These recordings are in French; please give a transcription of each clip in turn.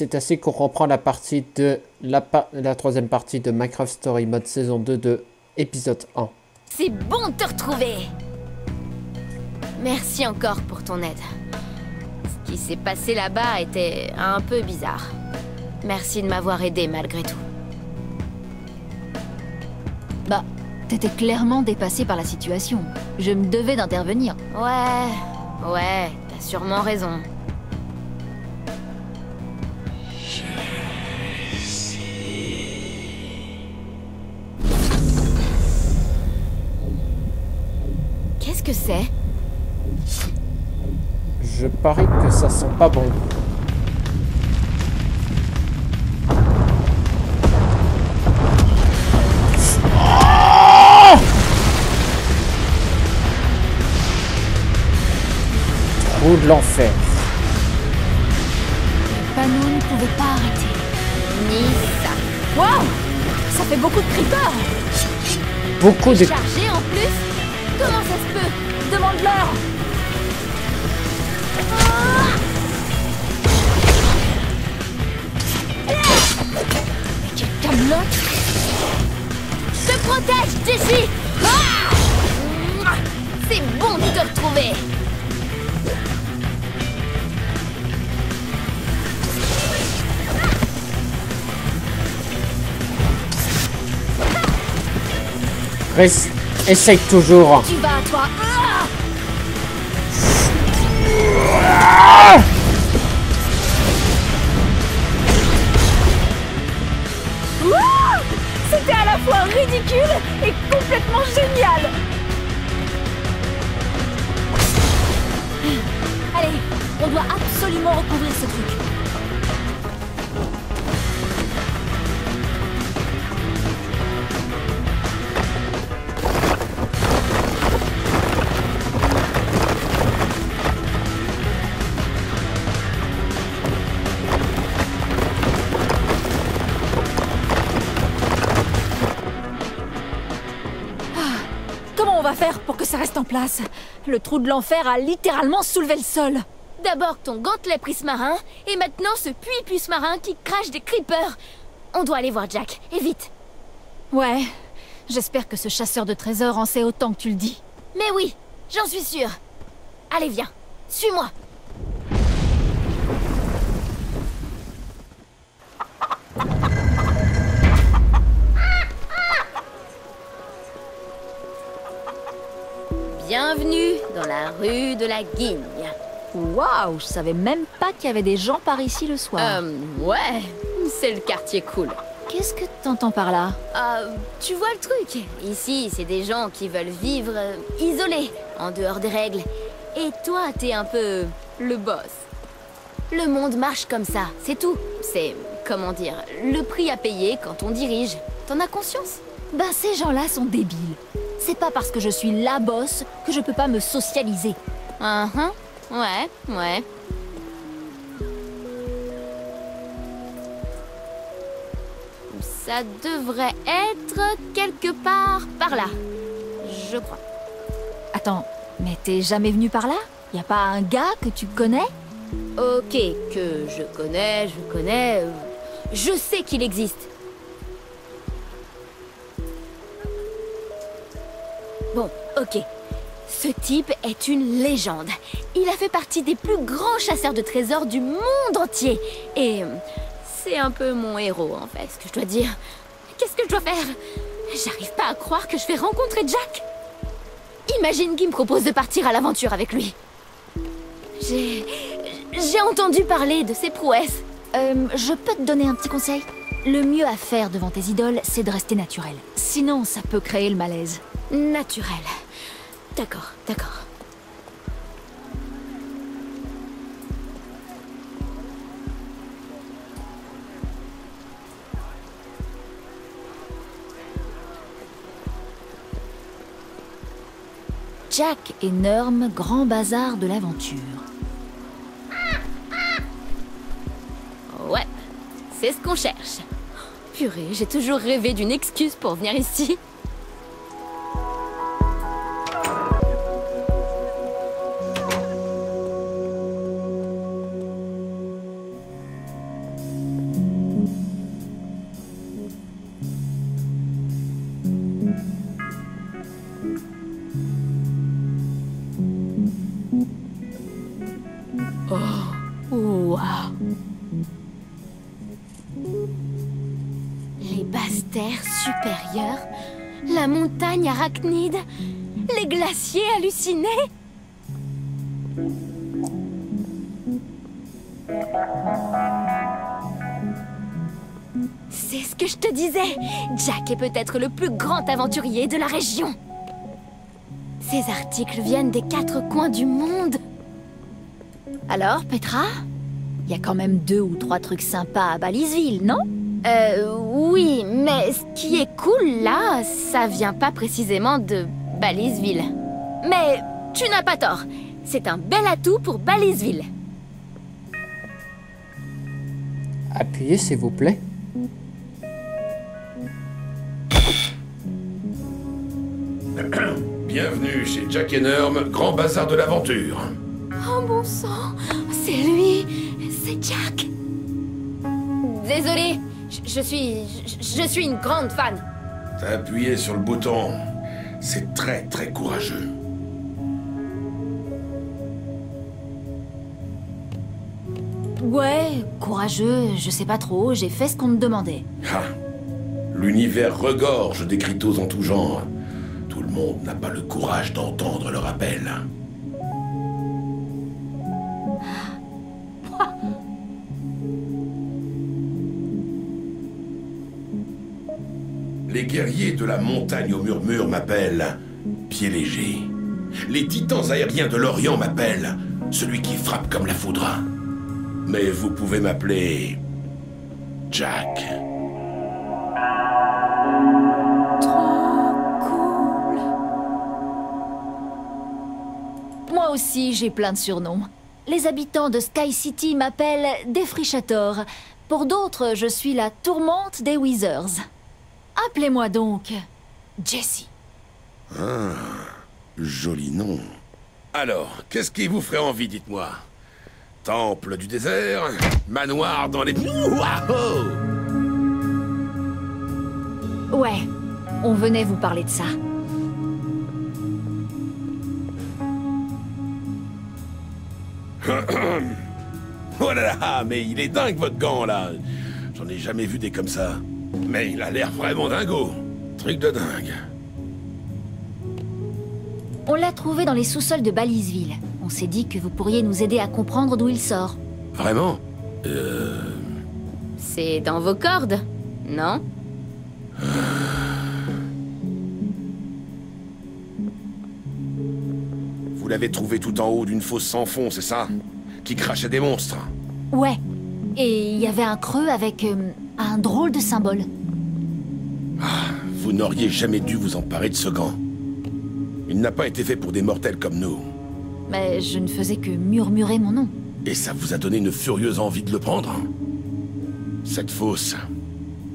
C'est ainsi qu'on reprend la partie de la, la troisième partie de Minecraft Story Mode saison 2 de épisode 1. C'est bon de te retrouver Merci encore pour ton aide. Ce qui s'est passé là-bas était un peu bizarre. Merci de m'avoir aidé malgré tout. Bah, t'étais clairement dépassé par la situation. Je me devais d'intervenir. Ouais, ouais, t'as sûrement raison. C'est Je parie que ça sent pas bon. Trou de l'enfer. Le panneau ne pouvait pas arrêter. Ni ça. Waouh Ça fait beaucoup de creepers Beaucoup de... Chargé en plus Comment ça se peut? Demande-leur quel camelot Te protège, Jessie. Ah C'est bon de te retrouver. Essaye toujours. Tu vas, toi C'était à la fois ridicule et complètement génial Allez, on doit absolument recouvrir ce truc. Ça reste en place. Le trou de l'enfer a littéralement soulevé le sol. D'abord ton gantelet prismarin, et maintenant ce puits puce marin qui crache des creepers. On doit aller voir Jack, et vite. Ouais, j'espère que ce chasseur de trésors en sait autant que tu le dis. Mais oui, j'en suis sûre. Allez, viens, suis-moi dans la rue de la Guigne. Waouh, je savais même pas qu'il y avait des gens par ici le soir. Euh, ouais, c'est le quartier cool. Qu'est-ce que t'entends par là? Euh, tu vois le truc? Ici, c'est des gens qui veulent vivre euh, isolés, en dehors des règles. Et toi, t'es un peu le boss. Le monde marche comme ça, c'est tout. C'est, comment dire, le prix à payer quand on dirige. T'en as conscience? Ben ces gens-là sont débiles. C'est pas parce que je suis la bosse que je peux pas me socialiser. Uh-huh. Ouais, ouais. Ça devrait être quelque part par là. Je crois. Attends, mais t'es jamais venu par là? Y a pas un gars que tu connais? Ok, que je connais, je connais. euh, Je sais qu'il existe. Ok. Ce type est une légende. Il a fait partie des plus grands chasseurs de trésors du monde entier. Et euh, c'est un peu mon héros, en fait, ce que je dois dire. Qu'est-ce que je dois faire? J'arrive pas à croire que je vais rencontrer Jack. Imagine qu'il me propose de partir à l'aventure avec lui. J'ai... J'ai entendu parler de ses prouesses. Euh, je peux te donner un petit conseil? Le mieux à faire devant tes idoles, c'est de rester naturel. Sinon, ça peut créer le malaise. Naturel. D'accord, d'accord. Jack et Norm, grand bazar de l'aventure. Ouais, c'est ce qu'on cherche. Purée, j'ai toujours rêvé d'une excuse pour venir ici. C'est ce que je te disais. Jack est peut-être le plus grand aventurier de la région. Ces articles viennent des quatre coins du monde. Alors, Petra? Il y a quand même deux ou trois trucs sympas à Balisville, non? Euh, oui, mais ce qui est cool là, ça vient pas précisément de Balisville. Mais tu n'as pas tort. C'est un bel atout pour Balisville. Appuyez s'il vous plaît. Bienvenue chez Jack Norm, Grand Bazar de l'Aventure. Oh bon sang, c'est lui, c'est Jack. Désolé, je, je suis, je, je suis une grande fan. T'as appuyé sur le bouton. C'est très très courageux. Ouais, courageux, je sais pas trop, j'ai fait ce qu'on me demandait. Ah. L'univers regorge d'écritos en tout genre. Tout le monde n'a pas le courage d'entendre leur appel. Les guerriers de la montagne au murmure m'appellent Pied léger. Les titans aériens de l'Orient m'appellent celui qui frappe comme la foudre. Mais vous pouvez m'appeler Jack. Moi aussi, j'ai plein de surnoms. Les habitants de Sky City m'appellent Défrichator. Pour d'autres, je suis la tourmente des Wizards. Appelez-moi donc Jessie. Joli nom. Alors, qu'est-ce qui vous ferait envie, dites-moi? Temple du désert Manoir dans les... Waouh Ouais, on venait vous parler de ça. Oh là là, mais il est dingue votre gant là J'en ai jamais vu des comme ça. Mais il a l'air vraiment dingo. Truc de dingue. On l'a trouvé dans les sous-sols de Balisville. On s'est dit que vous pourriez nous aider à comprendre d'où il sort. Vraiment Euh... C'est dans vos cordes, non? Vous l'avez trouvé tout en haut d'une fosse sans fond, c'est ça? Qui crachait des monstres Ouais. Et il y avait un creux avec euh, un drôle de symbole. Vous n'auriez jamais dû vous emparer de ce gant. Il n'a pas été fait pour des mortels comme nous. Mais je ne faisais que murmurer mon nom. Et ça vous a donné une furieuse envie de le prendre Cette fosse,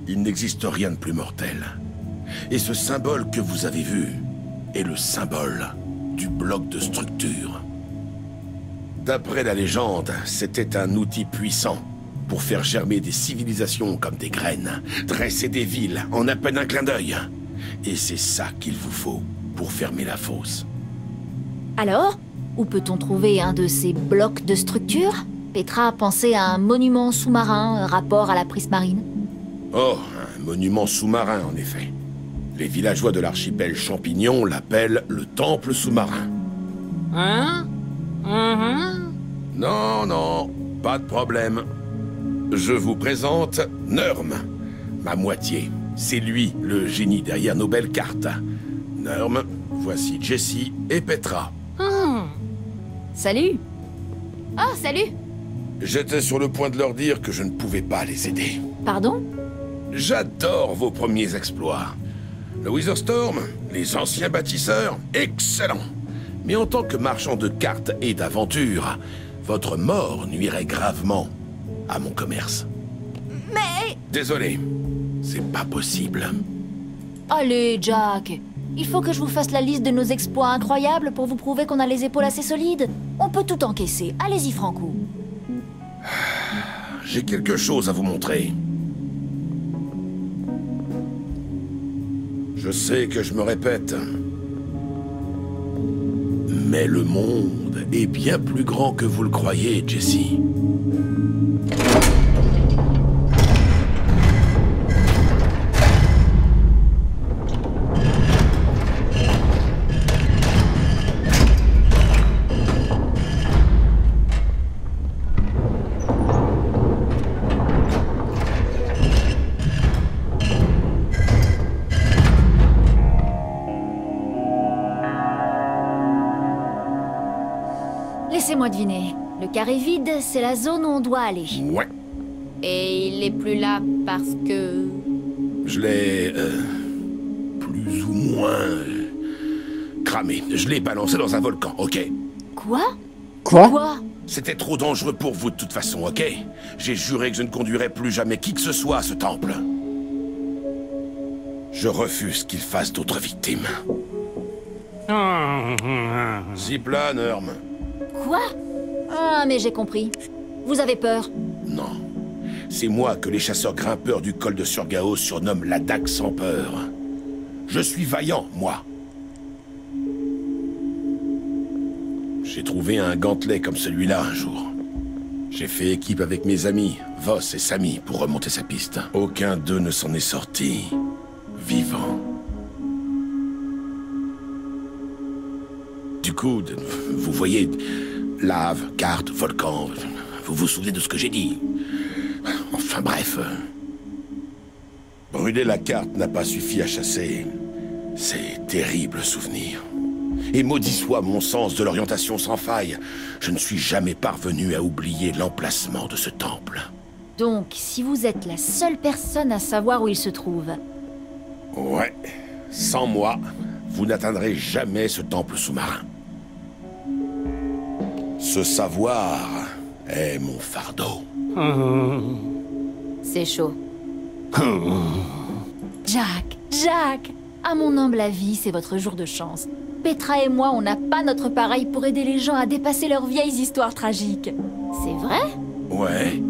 il n'existe rien de plus mortel. Et ce symbole que vous avez vu est le symbole du bloc de structure. D'après la légende, c'était un outil puissant pour faire germer des civilisations comme des graines, dresser des villes en à peine un clin d'œil. Et c'est ça qu'il vous faut pour fermer la fosse. Alors Où peut-on trouver un de ces blocs de structure? Petra pensait à un monument sous-marin, rapport à la prismarine. Oh, un monument sous-marin en effet. Les villageois de l'archipel Champignon l'appellent le temple sous-marin. Hein? Mhm. Non, non, pas de problème. Je vous présente Nurm, ma moitié. C'est lui, le génie derrière nos belles cartes. Nurm, voici Jessie et Petra. Salut Oh, salut J'étais sur le point de leur dire que je ne pouvais pas les aider. Pardon? J'adore vos premiers exploits. Le Witherstorm, les anciens bâtisseurs, excellent. Mais en tant que marchand de cartes et d'aventures, votre mort nuirait gravement à mon commerce. Mais... Désolé, c'est pas possible. Allez, Jack Il faut que je vous fasse la liste de nos exploits incroyables pour vous prouver qu'on a les épaules assez solides. On peut tout encaisser. Allez-y, Franco. J'ai quelque chose à vous montrer. Je sais que je me répète. Mais le monde est bien plus grand que vous le croyez, Jessie. Carré vide, c'est la zone où on doit aller. Ouais, Et il est plus là parce que... je l'ai... euh, plus ou moins... euh, cramé. Je l'ai balancé dans un volcan, ok Quoi? Quoi? Quoi? C'était trop dangereux pour vous de toute façon, ok J'ai juré que je ne conduirais plus jamais qui que ce soit à ce temple. Je refuse qu'il fasse d'autres victimes. Zipla, Norm. Quoi? Ah, mais j'ai compris. Vous avez peur Non. C'est moi que les chasseurs grimpeurs du col de Surgao surnomment la dague sans peur. Je suis vaillant, moi. J'ai trouvé un gantelet comme celui-là un jour. J'ai fait équipe avec mes amis, Voss et Samy, pour remonter sa piste. Aucun d'eux ne s'en est sorti vivant. Du coup, vous voyez, lave, carte, volcan, vous vous souvenez de ce que j'ai dit Enfin bref. Brûler la carte n'a pas suffi à chasser ces terribles souvenirs. Et maudit soit mon sens de l'orientation sans faille, je ne suis jamais parvenu à oublier l'emplacement de ce temple. Donc, si vous êtes la seule personne à savoir où il se trouve, Ouais, sans moi, vous n'atteindrez jamais ce temple sous-marin. Ce savoir est mon fardeau. C'est chaud. Jack, Jack À mon humble avis, c'est votre jour de chance. Petra et moi, on n'a pas notre pareil pour aider les gens à dépasser leurs vieilles histoires tragiques. C'est vrai? Ouais,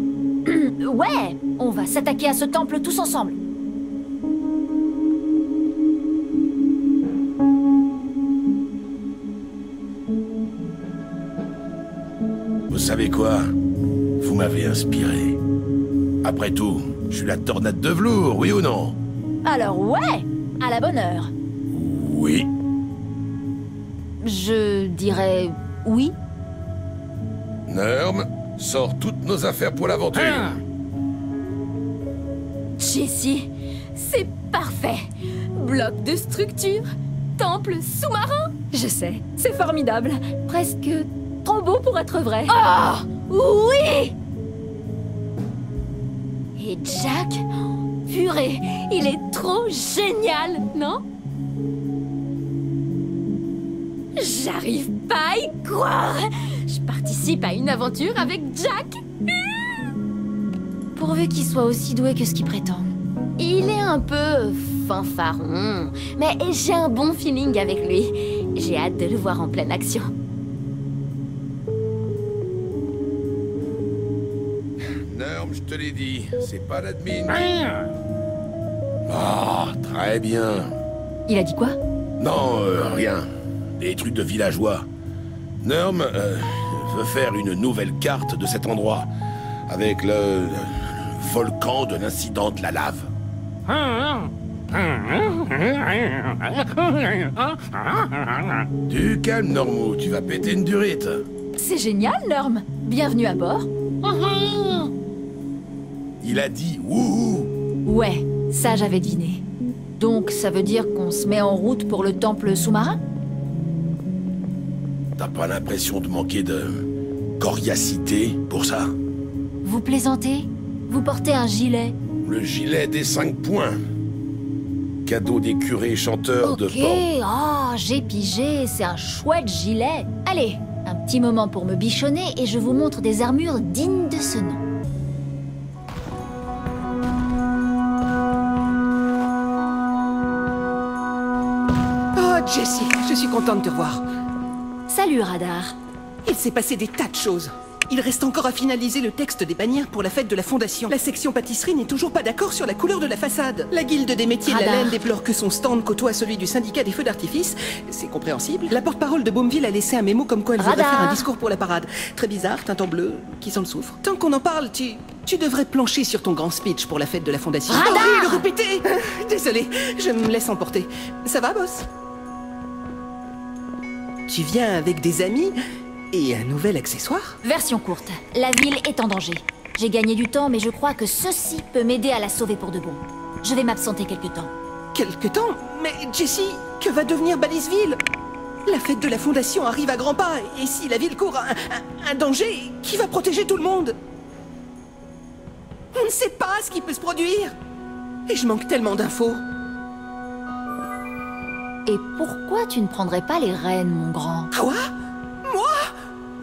Ouais On va s'attaquer à ce temple tous ensemble. Savez quoi Vous m'avez inspiré. Après tout, je suis la tornade de velours, oui ou non Alors ouais À la bonne heure. Oui. Je dirais oui. Norm, sors toutes nos affaires pour l'aventure. Ah. Jessie, c'est parfait. Bloc de structure, temple sous-marin. Je sais, c'est formidable. Presque trop beau pour être vrai. Ah oui Et Jack Purée, il est trop génial, non? J'arrive pas à y croire Je participe à une aventure avec Jack Pourvu qu'il soit aussi doué que ce qu'il prétend. Il est un peu fanfaron, mais j'ai un bon feeling avec lui. J'ai hâte de le voir en pleine action. L'ai dit, c'est pas l'admin. Rien. Ah, très bien. Il a dit quoi? Non, euh, rien. Des trucs de villageois. Norm euh, veut faire une nouvelle carte de cet endroit. Avec le, le volcan de l'incident de la lave. Du calme, Normou, tu vas péter une durite. C'est génial, Norm. Bienvenue à bord. Il a dit wouhou. Ouais, ça j'avais deviné. Donc ça veut dire qu'on se met en route pour le temple sous-marin? T'as pas l'impression de manquer de coriacité pour ça? Vous plaisantez? Vous portez un gilet? Le gilet des cinq points. Cadeau des curés chanteurs de Ok, Pan. oh, j'ai pigé, c'est un chouette gilet. Allez, un petit moment pour me bichonner et je vous montre des armures dignes de ce nom. Jessie, je suis contente de te revoir. Salut, Radar. Il s'est passé des tas de choses. Il reste encore à finaliser le texte des bannières pour la fête de la Fondation. La section pâtisserie n'est toujours pas d'accord sur la couleur de la façade. La guilde des métiers de la laine déplore que son stand côtoie celui du syndicat des feux d'artifice. C'est compréhensible. La porte-parole de Baumville a laissé un mémo comme quoi elle voudrait Radar. faire un discours pour la parade. Très bizarre, tintant bleu, qui sent le soufre. Tant qu'on en parle, tu... Tu devrais plancher sur ton grand speech pour la fête de la Fondation. Radar. Oh, le répéter Désolé, je me laisse emporter. Ça va, boss? Tu viens avec des amis et un nouvel accessoire? Version courte. La ville est en danger. J'ai gagné du temps, mais je crois que ceci peut m'aider à la sauver pour de bon. Je vais m'absenter quelque temps. Quelque temps? Mais Jessie, que va devenir Balisville? La fête de la Fondation arrive à grands pas, et si la ville court un, un- un danger, qui va protéger tout le monde? On ne sait pas ce qui peut se produire Et je manque tellement d'infos. Et pourquoi tu ne prendrais pas les rênes, mon grand Quoi? Moi?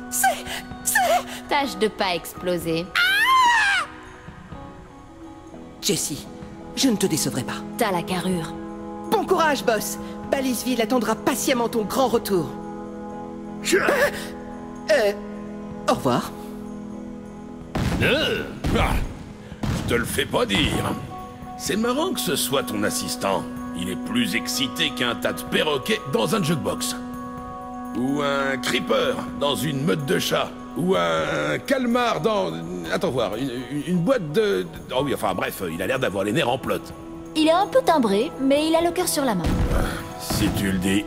C'est... c'est... Tâche de pas exploser. Jessie, je ne te décevrai pas. T'as la carrure. Bon courage, boss Balisville attendra patiemment ton grand retour. Euh... Au revoir. Euh, ah, je te le fais pas dire. C'est marrant que ce soit ton assistant. Il est plus excité qu'un tas de perroquets dans un jukebox. Ou un creeper dans une meute de chats. Ou un calmar dans... Attends voir, une, boîte de... Oh oui, enfin bref, il a l'air d'avoir les nerfs en plot. Il est un peu timbré, mais il a le cœur sur la main. Si tu le dis.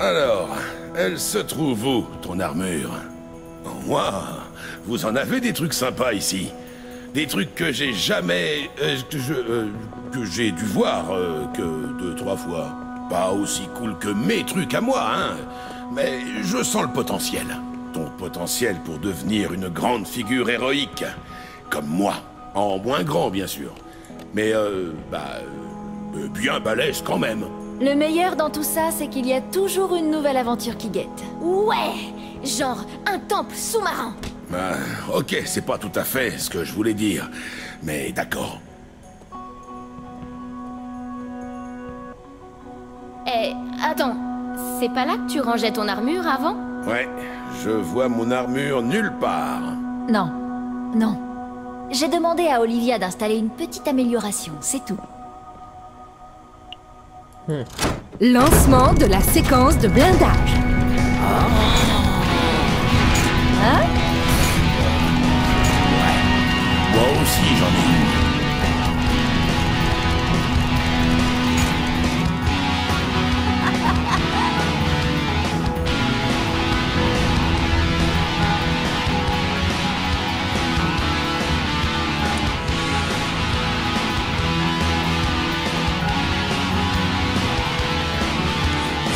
Alors, elle se trouve où, ton armure? Moi, vous en avez des trucs sympas ici. Des trucs que j'ai jamais... euh, euh, que j'ai dû voir euh, que deux, trois fois. Pas aussi cool que mes trucs à moi, hein. Mais je sens le potentiel. Ton potentiel pour devenir une grande figure héroïque. Comme moi. En moins grand, bien sûr. Mais, bah... bien balèze quand même. Le meilleur dans tout ça, c'est qu'il y a toujours une nouvelle aventure qui guette. Ouais Genre un temple sous-marin. Bah, ok, c'est pas tout à fait ce que je voulais dire. Mais d'accord. Eh, attends. C'est pas là que tu rangeais ton armure avant? Ouais, je vois mon armure nulle part. Non, non. J'ai demandé à Olivia d'installer une petite amélioration, c'est tout. Lancement de la séquence de blindage. Hein Moi aussi, j'en ai.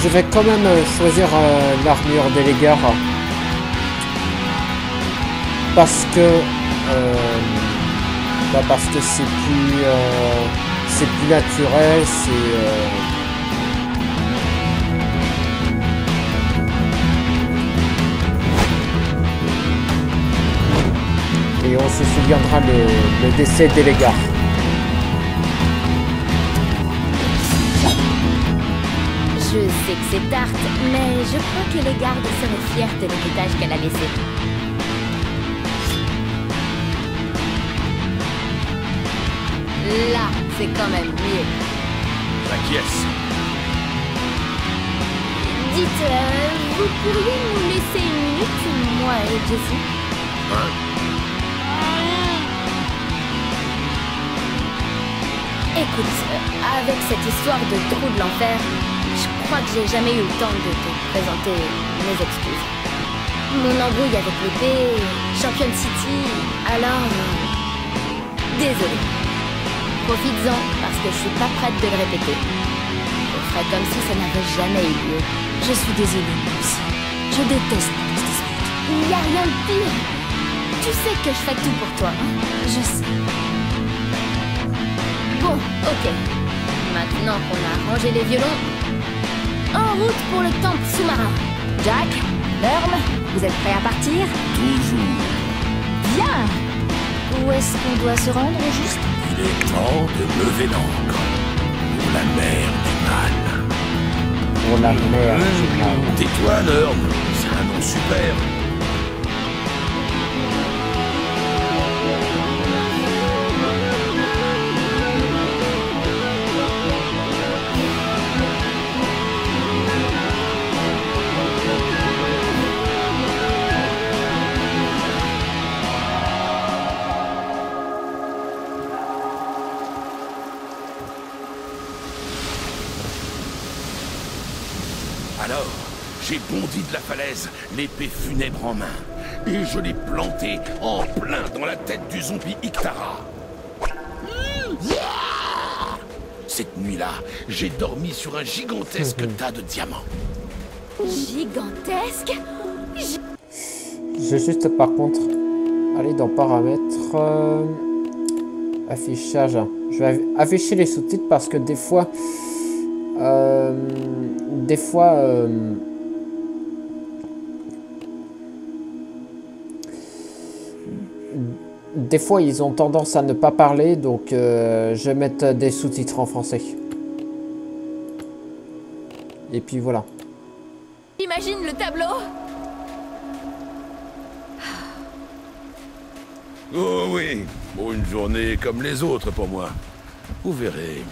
Je vais quand même euh, choisir euh, l'armure délégueur. Parce que... parce que c'est plus... euh, c'est plus naturel, c'est... euh, Et on se souviendra le, décès d'Elegar. Je sais que c'est tarte, mais je crois que les gardes seraient fiers de l'héritage qu'elle a laissé. Là, c'est quand même mieux. J'acquiesce. Dites, euh, vous pourriez nous laisser une minute, moi et Jessie Hein Écoute, euh, avec cette histoire de trou de l'enfer, je crois que j'ai jamais eu le temps de te présenter mes excuses. Mon embrouille avec l'épée, Champion City, alors... euh, Désolé. Profites-en, parce que je suis pas prête de le répéter. Je ferai comme si ça n'avait jamais eu lieu. Je suis désolée. Je déteste les disputes. Il n'y a rien de pire. Tu sais que je fais tout pour toi, hein Je sais. Bon, ok. Maintenant qu'on a rangé les violons, en route pour le temple sous-marin. Jack, Norm, vous êtes prêts à partir? Toujours. Bien Où est-ce qu'on doit se rendre, juste? Il est temps de lever l'ancre. Pour la mer du mal. Pour la mer, génial. Tais-toi, Norm. C'est un nom super. l'épée funèbre en main. Et je l'ai planté en plein dans la tête du zombie Ictara. Cette nuit-là, j'ai dormi sur un gigantesque mhm. tas de diamants. Gigantesque? Je vais juste par contre aller dans paramètres euh, affichage. Je vais afficher les sous-titres parce que des fois, euh, des fois, euh, des fois, ils ont tendance à ne pas parler, donc euh, je vais mettre des sous-titres en français. Et puis voilà. Imagine le tableau Oh oui, bon, une journée comme les autres pour moi. Vous verrez.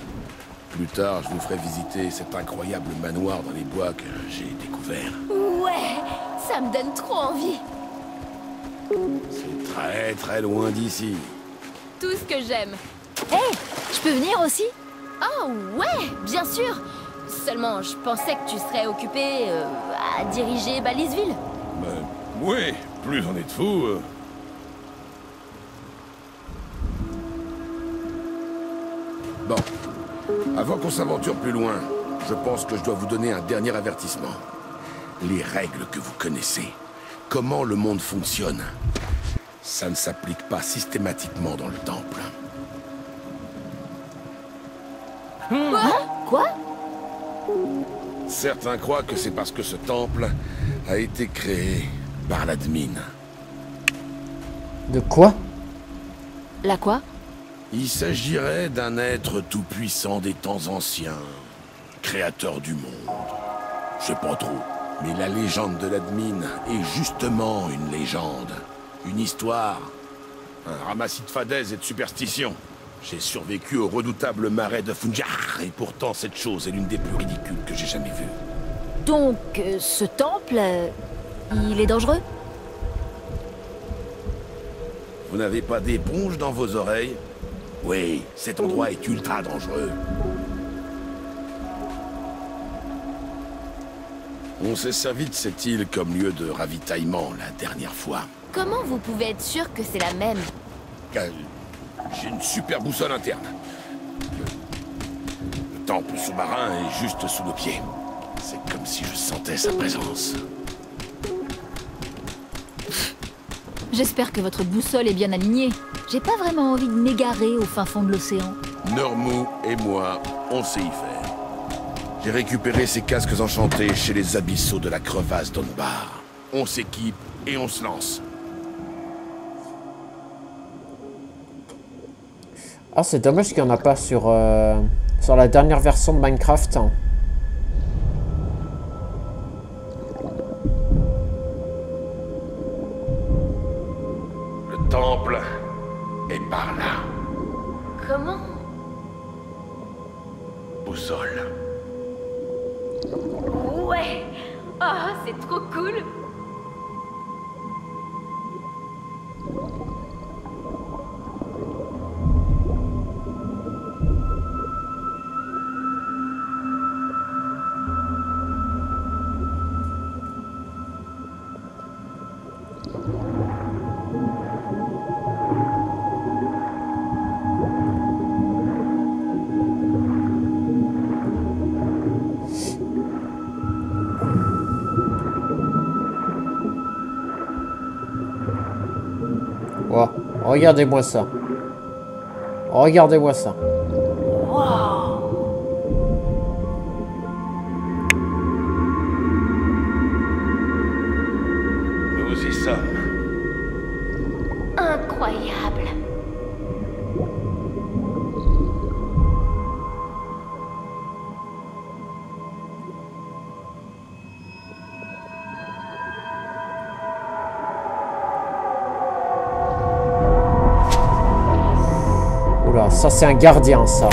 Plus tard, je vous ferai visiter cet incroyable manoir dans les bois que j'ai découvert. Ouais, ça me donne trop envie. C'est très très loin d'ici. Tout ce que j'aime. Hé, je peux venir aussi? Oh ouais, bien sûr. Seulement, je pensais que tu serais occupé euh, à diriger Balisville. Ben, oui, plus on est de fous. euh. Bon, avant qu'on s'aventure plus loin, je pense que je dois vous donner un dernier avertissement. Les règles que vous connaissez, comment le monde fonctionne, ça ne s'applique pas systématiquement dans le temple. Quoi Certains croient que c'est parce que ce temple a été créé par l'admin. De quoi La quoi Il s'agirait d'un être tout-puissant des temps anciens, créateur du monde. Je sais pas trop, mais la légende de l'admin est justement une légende, une histoire, un ramassis de fadaises et de superstitions. J'ai survécu au redoutable marais de Funjar, et pourtant cette chose est l'une des plus ridicules que j'ai jamais vues. Donc, euh, ce temple, euh, il est dangereux? Vous n'avez pas d'éponge dans vos oreilles? Oui, cet endroit est ultra dangereux. On s'est servi de cette île comme lieu de ravitaillement la dernière fois. Comment vous pouvez être sûr que c'est la même Euh, J'ai une super boussole interne. Le, le temple sous-marin est juste sous nos pieds. C'est comme si je sentais sa présence. J'espère que votre boussole est bien alignée. J'ai pas vraiment envie de m'égarer au fin fond de l'océan. Normou et moi, on sait y faire. J'ai récupéré ces casques enchantés chez les abyssaux de la crevasse d'Onbar. On s'équipe et on se lance. Ah, c'est dommage qu'il n'y en a pas sur, euh, sur la dernière version de Minecraft. hein. Le temple est par là. Comment? Boussole. C'est trop cool regardez-moi ça. Regardez-moi ça. Ça, c'est un gardien, ça.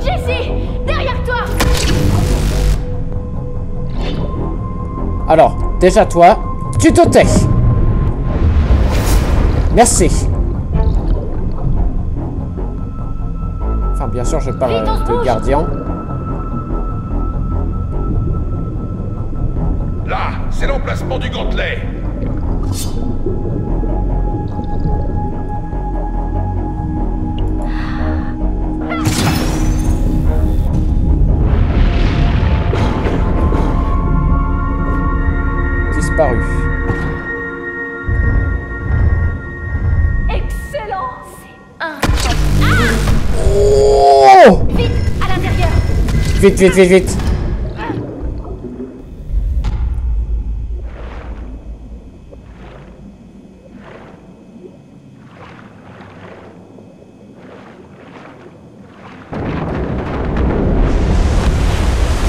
Jesse Derrière toi Alors, déjà toi, tu te tais Merci Enfin, bien sûr, je parle de gardien. C'est l'emplacement du gantelet. Disparu. Excellent C'est un... Oh Vite À l'intérieur Vite, vite, vite, vite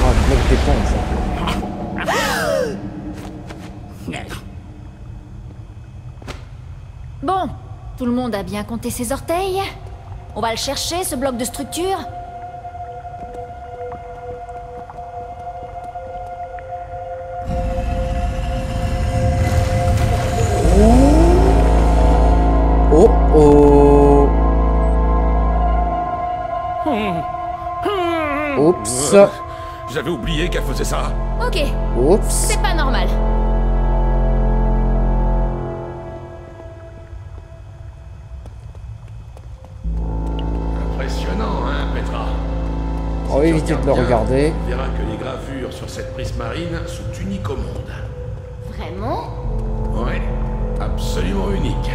Ah, bloc d'éponge. Bon, tout compté ses orteils. On va le chercher, ce bloc de structure. Oh oh. Oups. J'avais oublié qu'elle faisait ça. Ok, Oups. C'est pas normal. Éviter de le regarder. Tu verras que les gravures sur cette prismarine sont uniques au monde. Vraiment? Ouais, absolument uniques.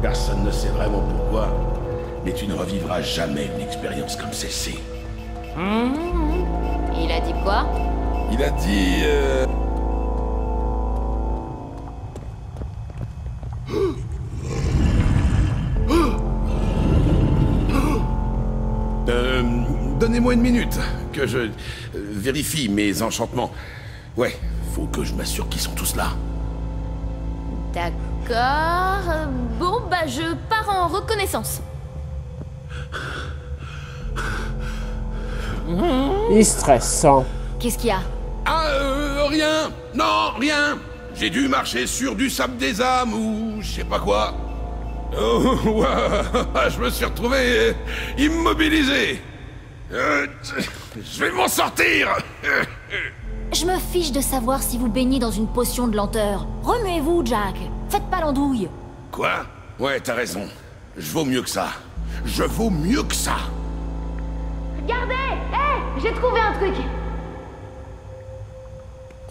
Personne ne sait vraiment pourquoi, mais tu ne revivras jamais une expérience comme celle-ci. Il a dit quoi? Il a dit... euh, Euh, Donnez-moi une minute, que je euh, vérifie mes enchantements. Ouais, faut que je m'assure qu'ils sont tous là. D'accord. Bon, bah je pars en reconnaissance. Il stresse. hein. Qu'est-ce qu'il y a? Ah, euh, rien Non, rien J'ai dû marcher sur du sable des âmes ou je sais pas quoi. Oh, ouais, je me suis retrouvé immobilisé. Euh, je vais m'en sortir Je me fiche de savoir si vous baignez dans une potion de lenteur. Remuez-vous, Jack Faites pas l'andouille Quoi? Ouais, t'as raison. Je vaux mieux que ça. Je vaux mieux que ça. Regardez Hé J'ai trouvé un truc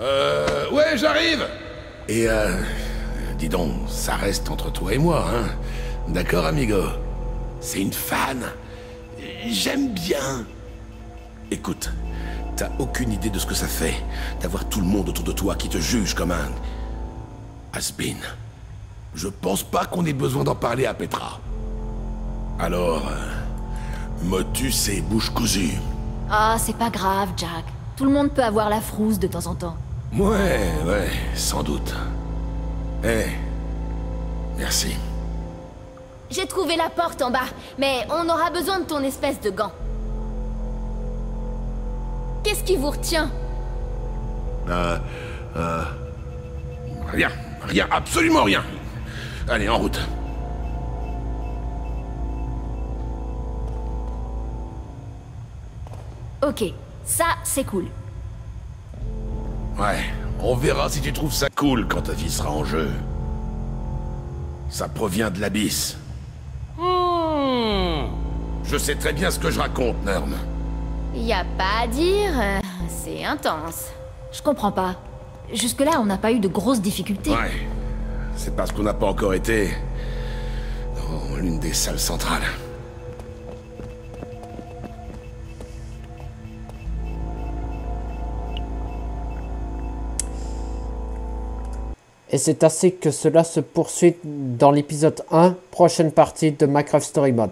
Euh, ouais, j'arrive Et euh, dis donc, ça reste entre toi et moi, hein D'accord, amigo? C'est une fan. J'aime bien. Écoute, t'as aucune idée de ce que ça fait d'avoir tout le monde autour de toi qui te juge comme un... has-been. Je pense pas qu'on ait besoin d'en parler à Petra. Alors, euh, motus et bouche cousue. Ah, c'est pas grave, Jack. Tout le monde peut avoir la frousse de temps en temps. Ouais, ouais, sans doute. Eh, merci. J'ai trouvé la porte en bas, mais on aura besoin de ton espèce de gant. Qu'est-ce qui vous retient? Euh, euh... Rien, rien, absolument rien. Allez, en route. Ok, ça, c'est cool. Ouais, on verra si tu trouves ça cool quand ta vie sera en jeu. Ça provient de l'abysse. Je sais très bien ce que je raconte, Nerm. Y a pas à dire, euh, c'est intense. Je comprends pas. Jusque-là, on n'a pas eu de grosses difficultés. Ouais, c'est parce qu'on n'a pas encore été dans l'une des salles centrales. Et c'est ainsi que cela se poursuit dans l'épisode 1, prochaine partie de Minecraft Story Mode.